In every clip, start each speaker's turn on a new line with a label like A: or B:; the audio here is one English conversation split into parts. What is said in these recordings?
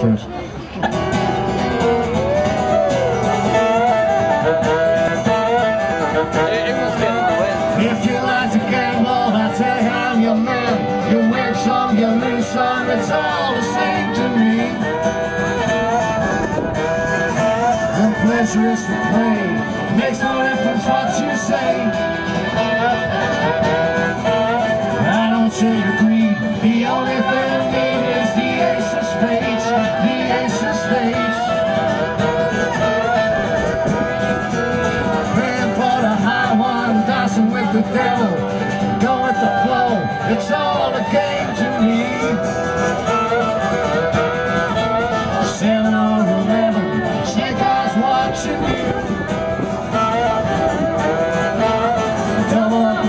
A: church. If you like to gamble, I man. You win some, you lose some, it's all the same to me. Pleasure is play, makes no difference what you say. I don't say the devil, go with the flow, it's all a game to me. Seven or eleven, eyes watching you. Double up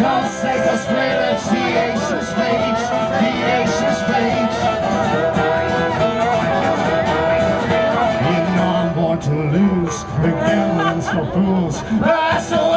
A: don't take a split, it's the ace of spades, the ace of to lose, the gambling's for fools. That's way I like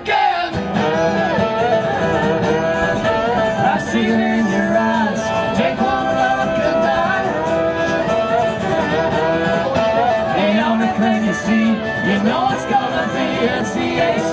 A: again. I see it in your eyes. Take one look and die. The only you see, you know it's gonna be it's the ace